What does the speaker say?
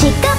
chica.